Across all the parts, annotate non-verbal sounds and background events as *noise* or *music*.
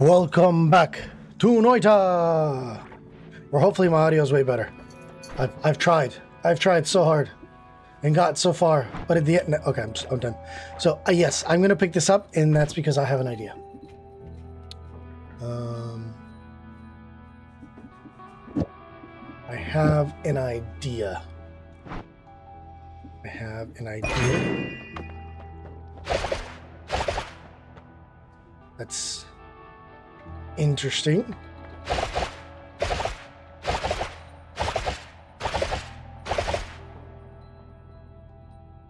Welcome back to Noita! Or hopefully my audio is way better. I've, I've tried. I've tried so hard and got so far. But at the end, okay, I'm, I'm done. So, uh, yes, I'm to pick this up, and that's because I have an idea. Um, I have an idea. I have an idea. That's interesting.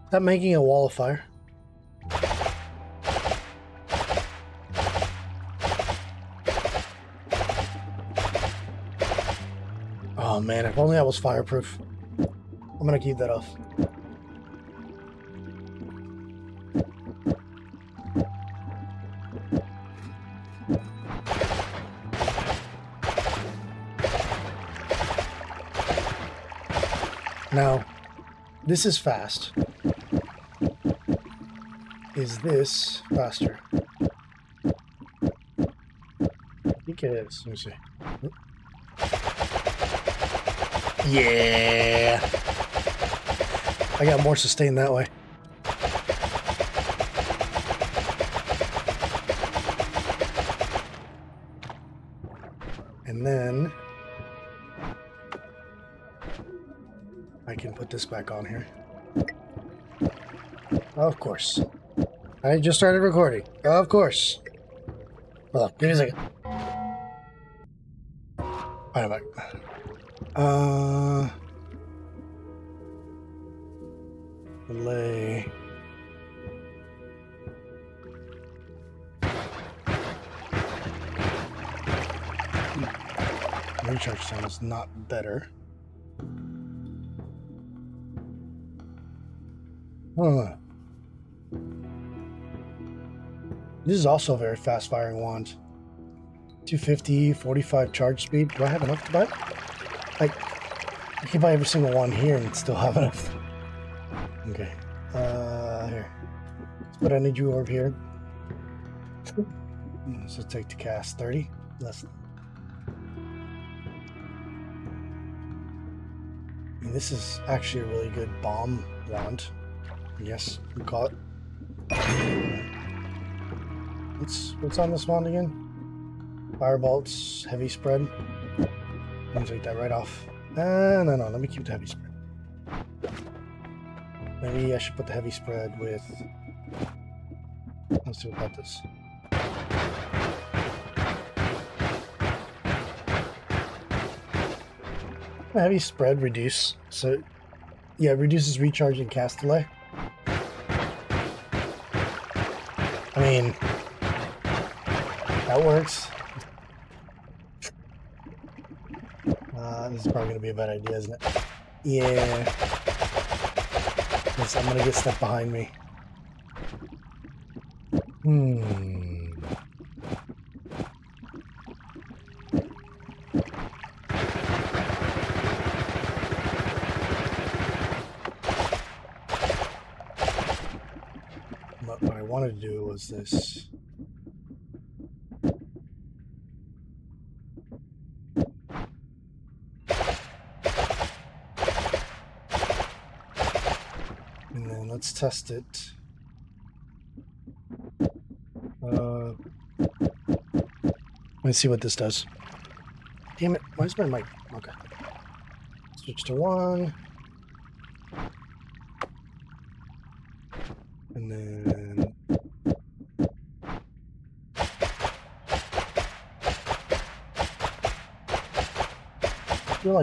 Is that making a wall of fire? Oh man, if only I was fireproof. I'm gonna keep that off. Now, this is fast. Is this faster? I think it is. Let me see. Yeah. I got more sustain that way. This back on here. Of course. I just started recording. Of course. Hold on, give me a second. Alright, back. Uh, delay. Recharge time is not better. Huh. This is also a very fast firing wand. 250, 45 charge speed. Do I have enough to buy? Like, I can buy every single one here and still have enough. Okay. Uh, here. Let's put energy orb here. So take to cast 30. Less. And this is actually a really good bomb wand. Yes, we call it. What's what's on this wand again? Firebolts, heavy spread. Let me take that right off. Uh, no, no, let me keep the heavy spread. Maybe I should put the heavy spread with... Let's see what that does. Heavy spread reduce, so yeah, it reduces recharge and cast delay. Mean, that works. Uh, this is probably going to be a bad idea, isn't it? Yeah. Yes, I'm going to get stuff behind me. Hmm. What what I wanted to do was this. And then let's test it. Uh, let's see what this does. Damn it, why is my mic? Okay. Switch to one.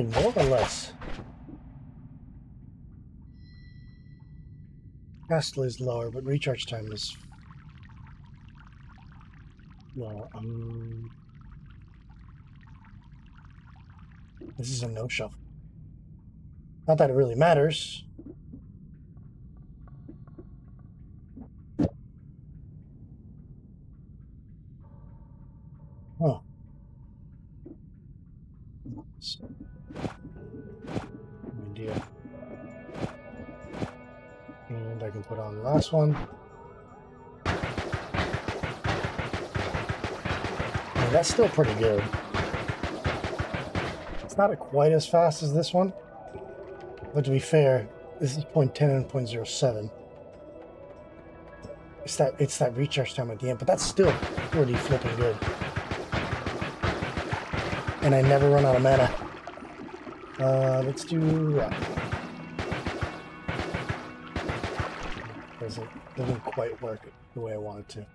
More or less. Cast delay is lower, but recharge time is well, um, this is a no shuffle. Not that it really matters. One. that's still pretty good. It's not quite as fast as this one. But to be fair, this is 0.10 and 0.07. It's that it's that recharge time at the end, but that's still pretty flipping good. And I never run out of mana. Uh, let's do that. It doesn't quite work the way I want it to.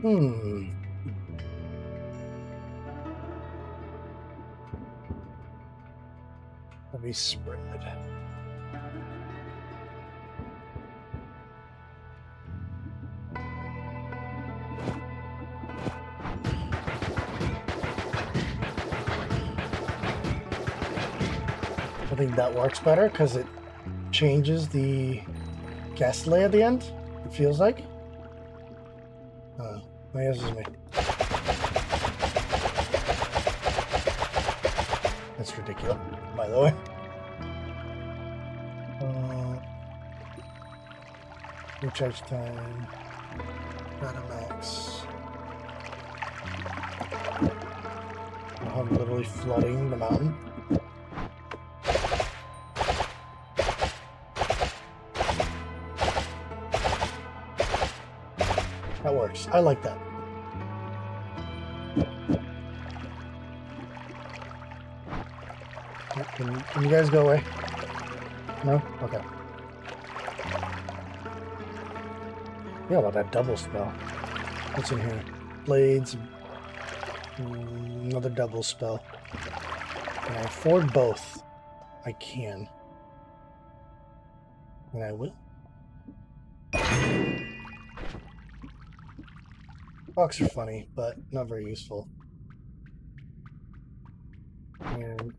Hmm. Me spread. I think that works better because it changes the cast delay at the end, it feels like. My ass is me. That's ridiculous, by the way. Recharge time. Max. I'm literally flooding the mountain. That works. I like that. Can, can you guys go away? No? Okay. Yeah, about that double spell. What's in here? Blades. Mm, another double spell. Can I afford both? I can. And I will. Rocks are funny, but not very useful. And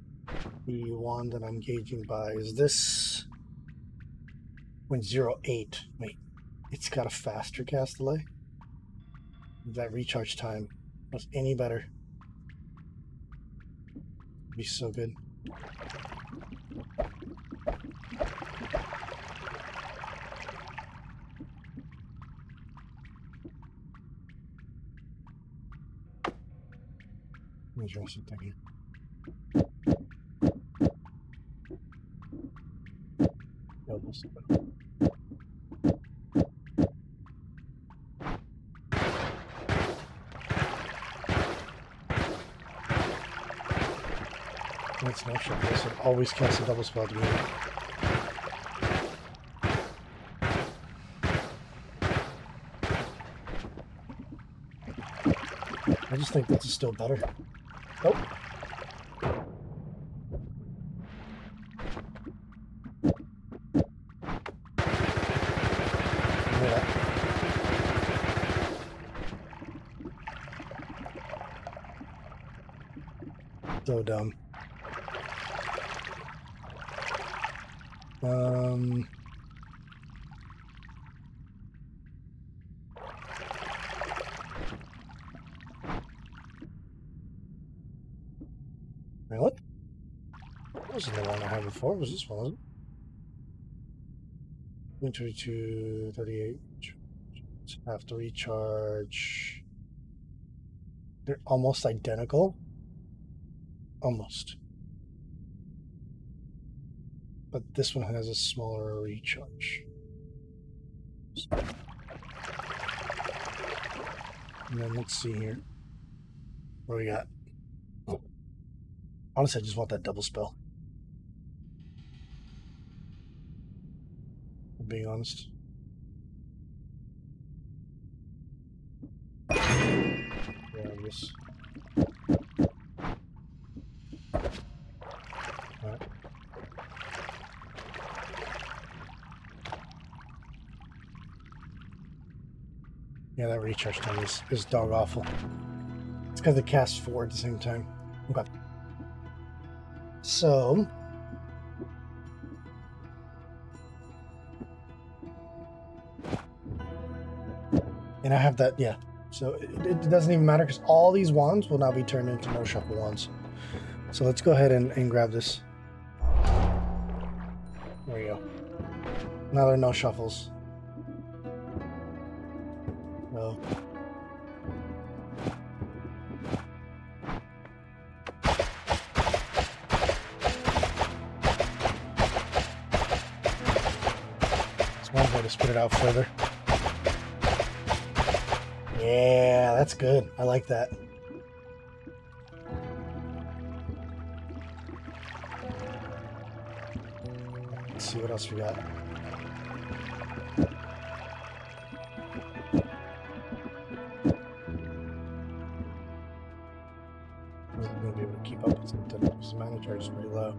the wand that I'm gauging by is this 0.08. Wait, it's got a faster cast delay? That recharge time was any better. Be so good. Let me draw something here. That's no shot. This always cast a double spell to me. I just think this is still better. Nope. So dumb. Um... Wait, what? That wasn't the one I had before, was this one, wasn't it? 22, 38. Have to recharge. They're almost identical. Almost. But this one has a smaller recharge. And then let's see here. What do we got? Oh. Honestly, I just want that double spell. Being honest. Yeah, I guess. Yeah, that recharge time is, is dog awful. It's got they cast four at the same time. Okay. So... And I have that, yeah. So it, it doesn't even matter because all these wands will now be turned into no shuffle wands. So let's go ahead and, and grab this. There we go. Now there are no shuffles. No. It's one way to spit it out further. Yeah, that's good. I like that. Let's see what else we got. I'm gonna be able to keep up with something. This mana charge is pretty low.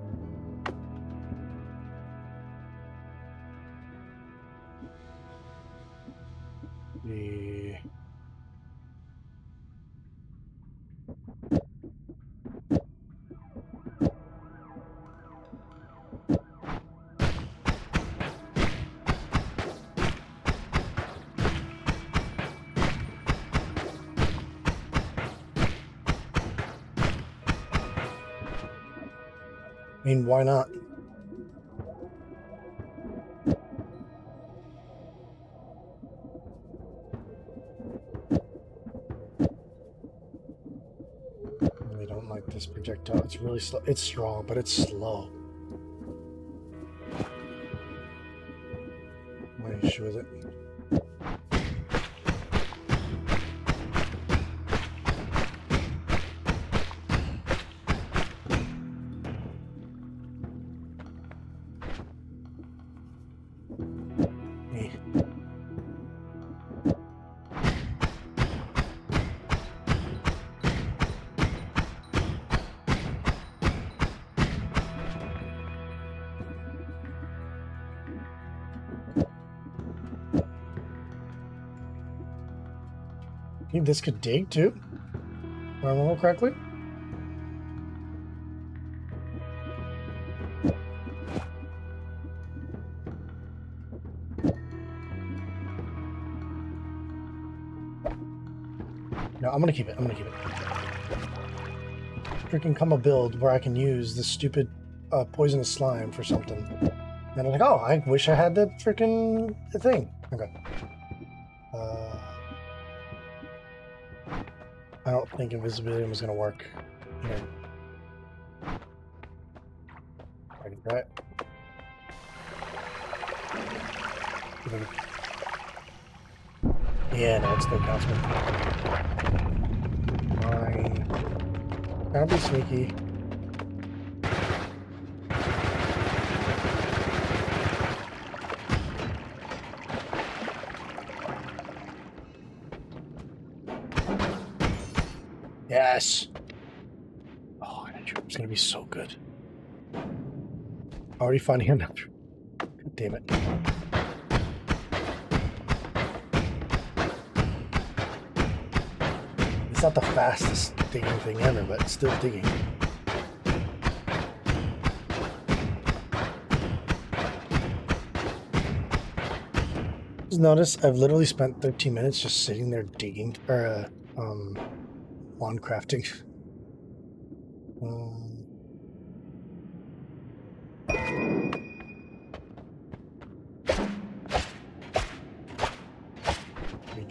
I mean, why not? I really don't like this projectile. It's really slow. It's strong, but it's slow. This could dig too? If I remember correctly? No, I'm gonna keep it. I'm gonna keep it. Freaking come a build where I can use this stupid uh, poisonous slime for something. And I'm like, oh, I wish I had that freaking thing. Okay. Think invisibility was gonna work. Finding *laughs* another. God damn it. It's not the fastest digging thing ever, but still digging. Just notice I've literally spent 13 minutes just sitting there digging or uh, um wand crafting. *laughs* Um,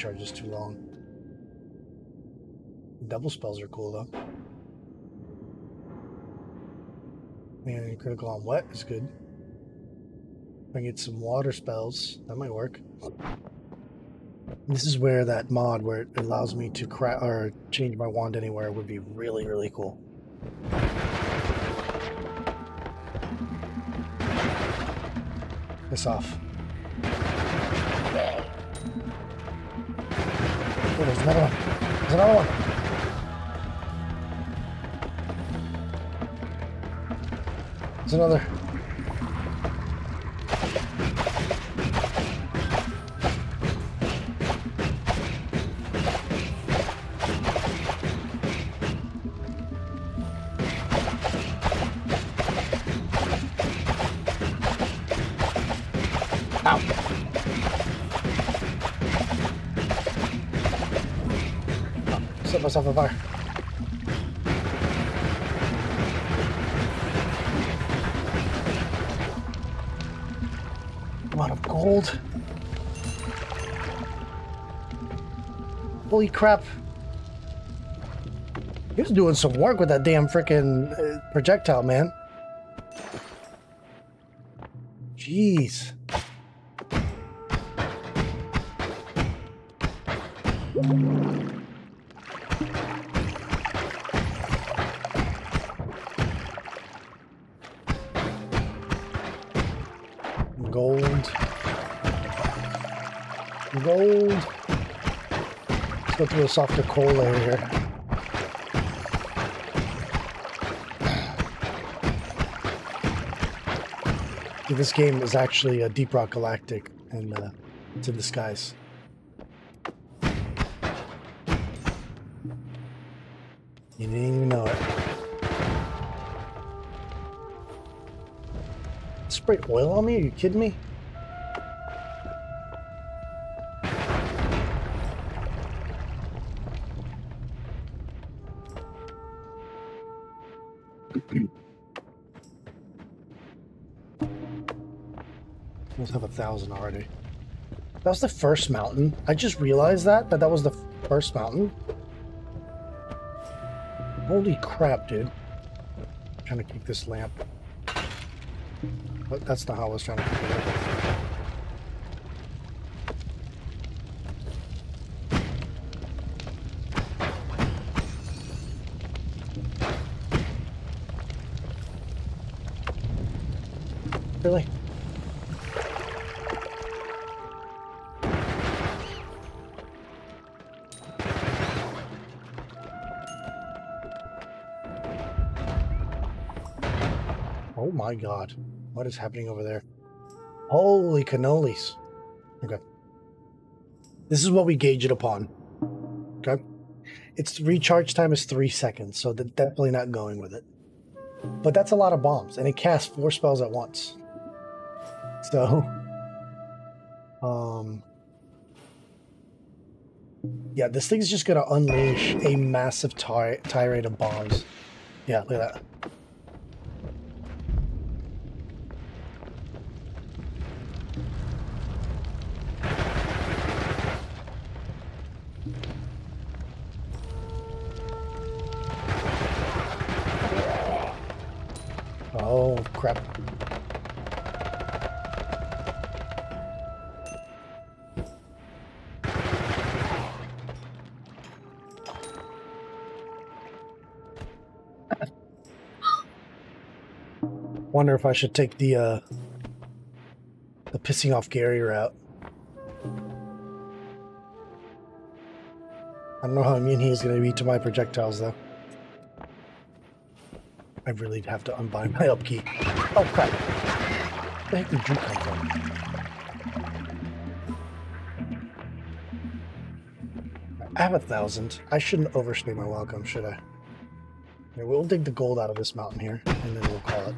recharge is too long. Double spells are cool though. And critical on wet is good. If I get some water spells, that might work. This is where that mod where it allows me to cra- or change my wand anywhere would be really, really cool. This off. Oh, there's another one. There's another one. There's another. On fire. A lot of gold. Holy crap. He was doing some work with that damn freaking uh, projectile, man. Let's go softer coal layer here. This game is actually a Deep Rock Galactic, and uh, it's in the skies. You didn't even know it. Spray oil on me? Are you kidding me? Must have a thousand already. That was the first mountain. I just realized that, that that was the first mountain. Holy crap, dude. I'm trying to keep this lamp. But that's not how I was trying to keep it. Really? My god. What is happening over there? Holy cannolis. Okay. This is what we gauge it upon. Okay. Its recharge time is three seconds, so they're definitely not going with it. But that's a lot of bombs, and it casts four spells at once. So, *laughs* um, yeah, this thing's just gonna unleash a massive ty- tirade of bombs. Yeah, look at that. Crap. Wonder if I should take the, uh, the pissing off Gary route. I don't know how immune he is going to be to my projectiles, though. I really have to unbind my upkeep. Oh crap! Where the heck did you come from? I have a thousand. I shouldn't overstay my welcome, should I? We'll dig the gold out of this mountain here, and then we'll call it.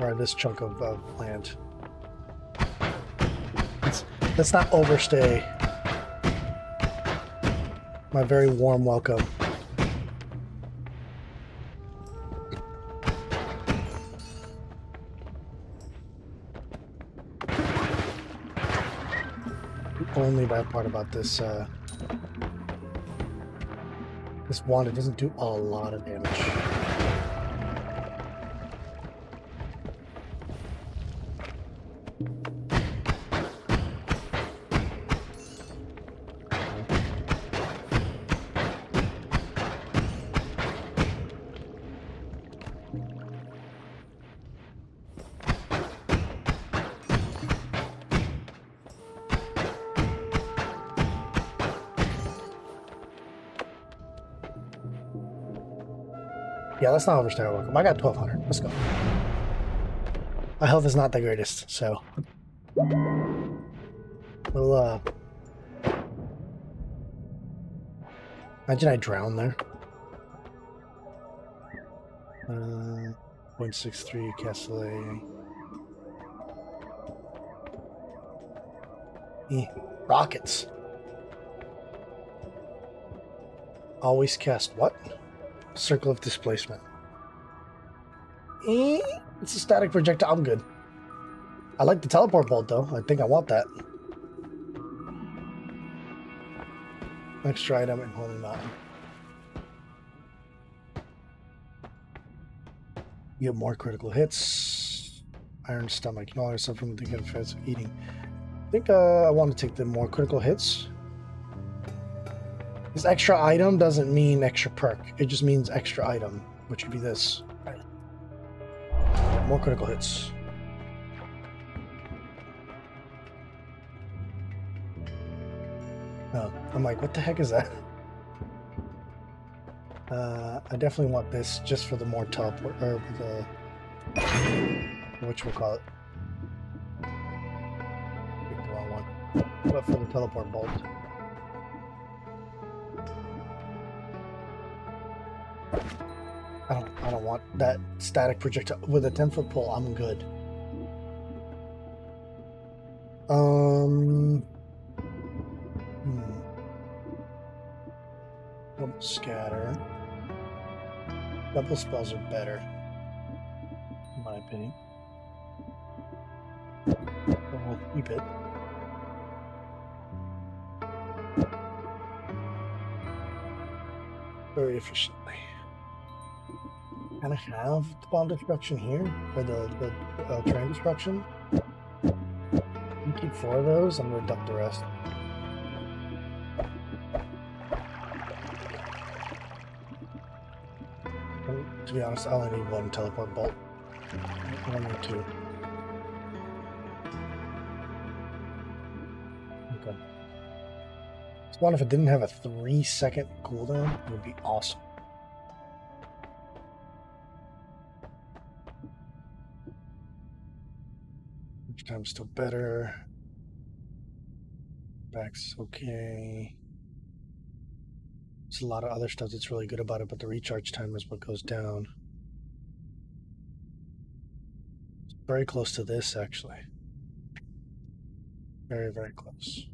Or this chunk of uh, land. Let's, let's not overstay my very warm welcome. Only bad part about this uh, this wand, it doesn't do a lot of damage. Yeah, let's not overstay welcome. I got 1200. Let's go. My health is not the greatest, so. We'll, uh. Imagine I drown there. Uh, 0.63 cast delay. Eh, rockets. Always cast what? Circle of displacement. Eh, it's a static projectile. I'm good. I like the teleport bolt though. I think I want that. Extra item and holy mountain. You get more critical hits. Iron stomach. You No longer suffer from the effects of eating. I think uh, I want to take the more critical hits. This extra item doesn't mean extra perk. It just means extra item, which could be this. More critical hits. Oh, I'm like, what the heck is that? *laughs* Uh, I definitely want this just for the more teleport, or the, which we'll call it. Pick the wrong one. But for the teleport bolt. I don't, want that static projectile with a 10 foot pole. I'm good. Um, hmm. Double scatter. Double spells are better, in my opinion. We'll keep it. Very efficiently. Can of have the bomb destruction here? Or the, the uh, train destruction? You keep four of those, I'm gonna duck the rest. To be honest, I only need one teleport bolt. I don't need two. Okay. One, if it didn't have a three second cooldown, it would be awesome. Time's still better. Back's okay. There's a lot of other stuff that's really good about it, but the recharge time is what goes down. It's very close to this, actually. Very, very close.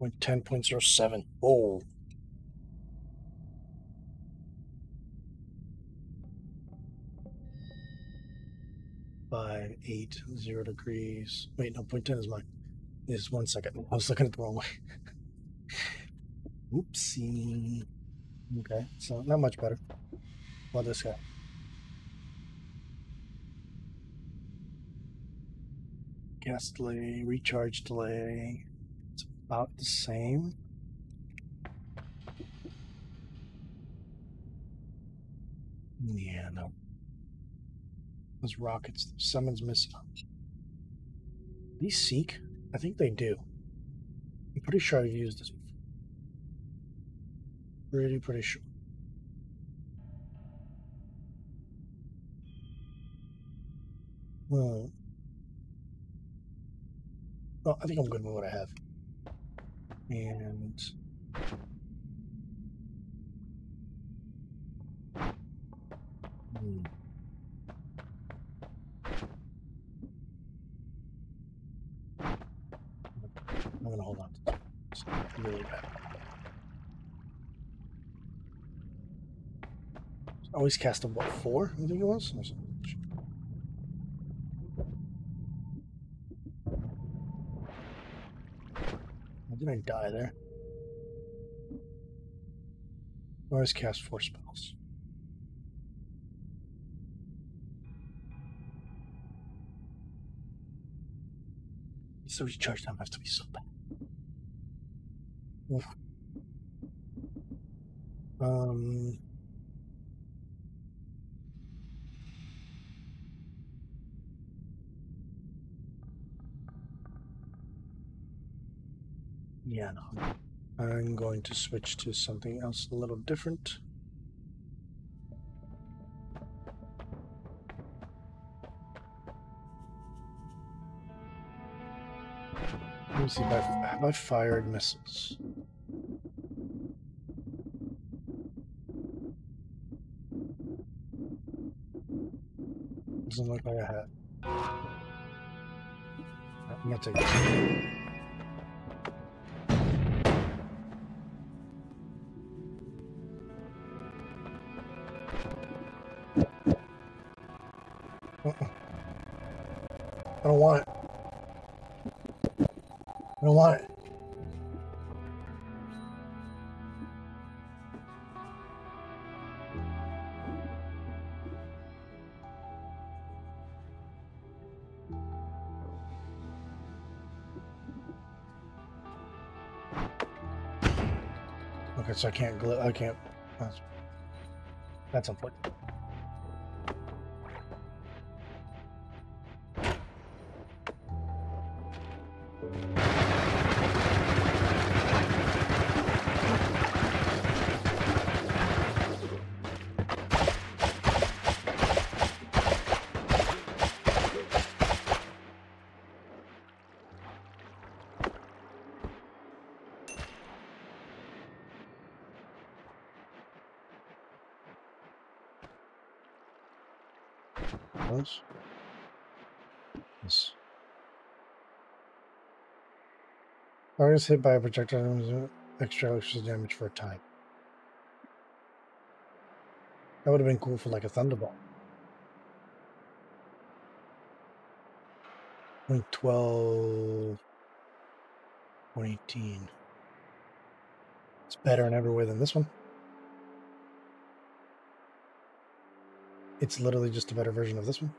Point ten point zero seven. Oh. Eight, zero degrees. Wait, no, point ten is my Is one second. I was looking at the wrong way. *laughs* Oopsie. Okay, so not much better. What this guy? Cast delay, recharge delay. It's about the same. Those rockets, someone's missing. These seek? I think they do. I'm pretty sure I've used this before. Pretty, pretty sure. Well, well, I think I'm good with what I have. And Hmm. I'm gonna hold on to this. It's really bad. Always cast a what four? I think it was. Why did I die there? Always cast four spells. So recharge time has to be so bad. Oof. Um. I'm going to switch to something else a little different. Let me see if I've, have I fired missiles. Doesn't look like I have. I'm gonna take this. Don't want it. I don't want it. Okay, so I can't I can't. That's, that's unfortunate. Those. This. Target is hit by a projectile extra electricity damage for a time. That would have been cool for like a thunderbolt. Point 12, 118. It's better in every way than this one. It's literally just a better version of this one.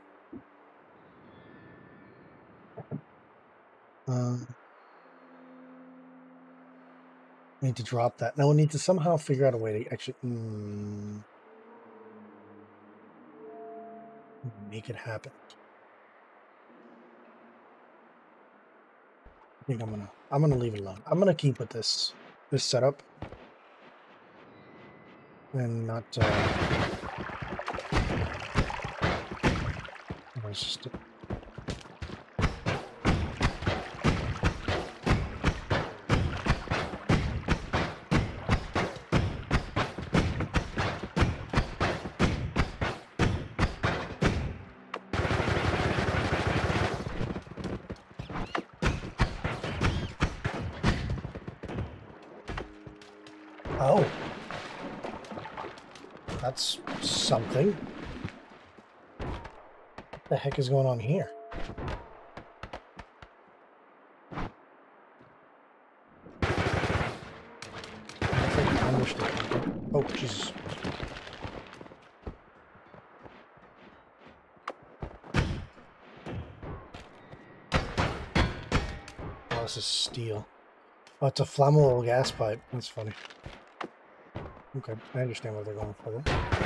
I need to drop that. Now we need to somehow figure out a way to actually mm, make it happen. I think I'm gonna I'm gonna leave it alone. I'm gonna keep with this this setup and not. Uh, Let's just heck is going on here? Oh, Jesus. Oh, this is steel. Oh, it's a flammable gas pipe. That's funny. Okay, I understand what they're going for there.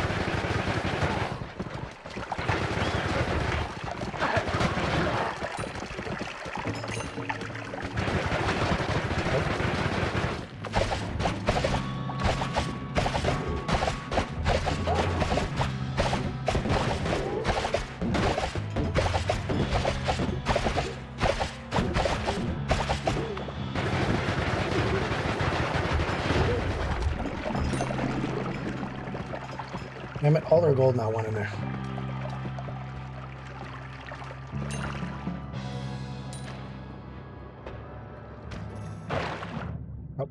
Gold now went in there. Oh.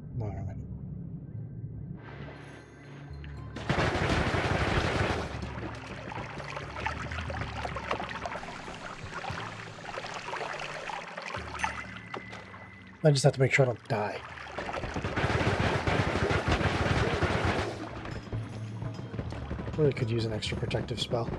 I just have to make sure I don't die. Really could use an extra protective spell.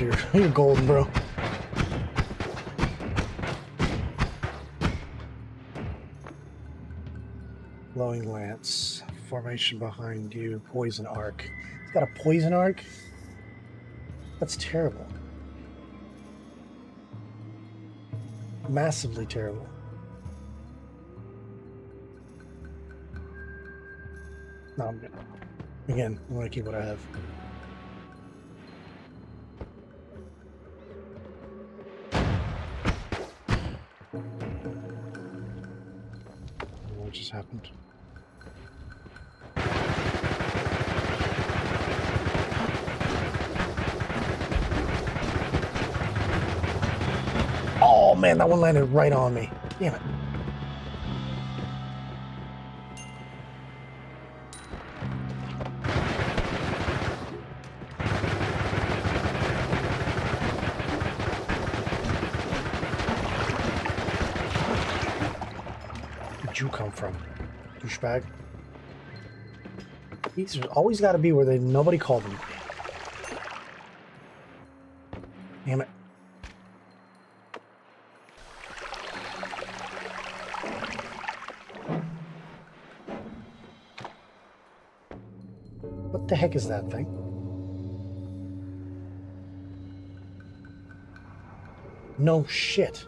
after your, *laughs* your gold, bro. Glowing Lance. Formation behind you. Poison Arc. It's got a poison arc? That's terrible. Massively terrible. No, I'm good. Again, I'm gonna keep what I have. That one landed right on me. Damn it. Where'd you come from, douchebag? He's always got to be where they nobody called him. Heck is that thing? No shit.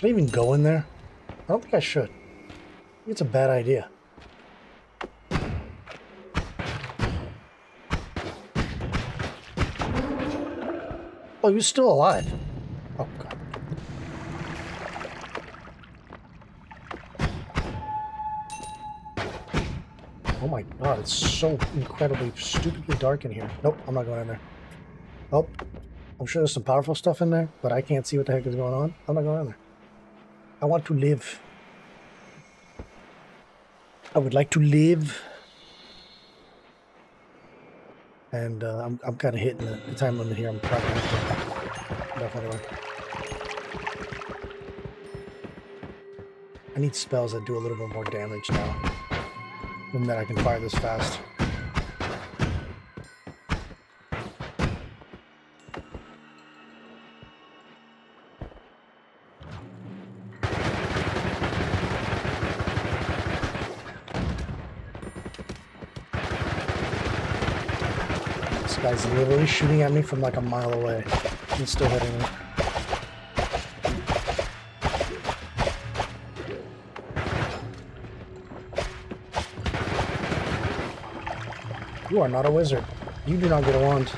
Should I even go in there? I don't think I should. I it's a bad idea. Oh, he was still alive. Oh, God. Oh my god, it's so incredibly stupidly dark in here. Nope, I'm not going in there. Oh, I'm sure there's some powerful stuff in there, but I can't see what the heck is going on. I'm not going in there. I want to live. I would like to live. And uh, I'm, I'm kind of hitting the, the time limit here. I'm probably enough anyway. I need spells that do a little bit more damage now. And that I can fire this fast. Literally shooting at me from like a mile away. He's still hitting me. You are not a wizard. You do not get a wand.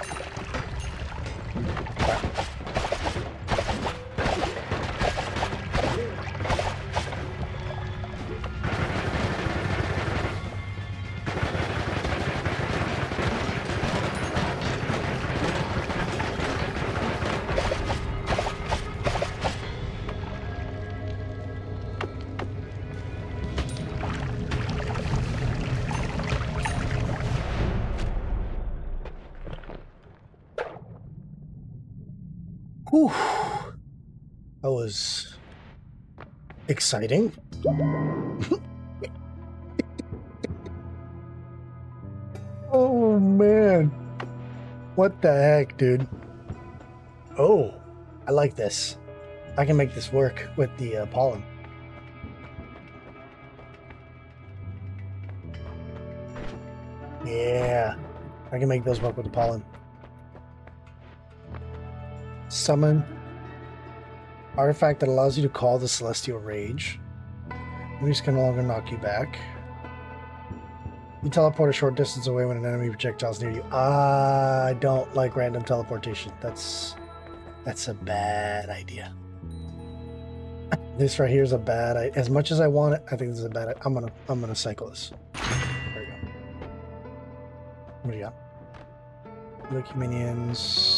Was exciting. *laughs* oh man. What the heck, dude? Oh, I like this. I can make this work with the uh, pollen. Yeah, I can make those work with the pollen. Summon artifact that allows you to call the celestial rage. Enemies can no longer knock you back. You teleport a short distance away when an enemy projectile's near you. Ah, I don't like random teleportation. That's that's a bad idea. *laughs* This right here is a bad. I, as much as I want it, I think this is a bad. I'm gonna I'm gonna cycle this. There we go. What do you got? Look minions.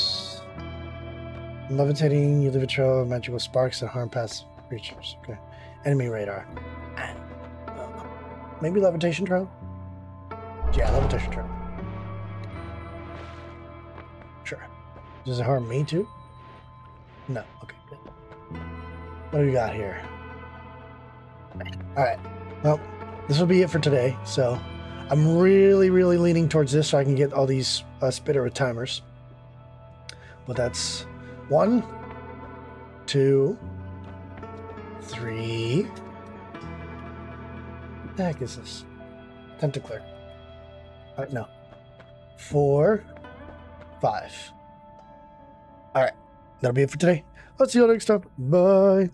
Levitating, you leave a trail of magical sparks that harm past creatures. Okay. Enemy radar. Uh, maybe levitation trail? Yeah, levitation trail. Sure. Does it harm me too? No. Okay, good. What do we got here? Alright. Well, this will be it for today. So I'm really, really leaning towards this so I can get all these uh, spitter with timers. But that's one, two, three. What the heck is this? Tentacler. Uh, no. Four, five. All right. That'll be it for today. I'll see you all next time. Bye.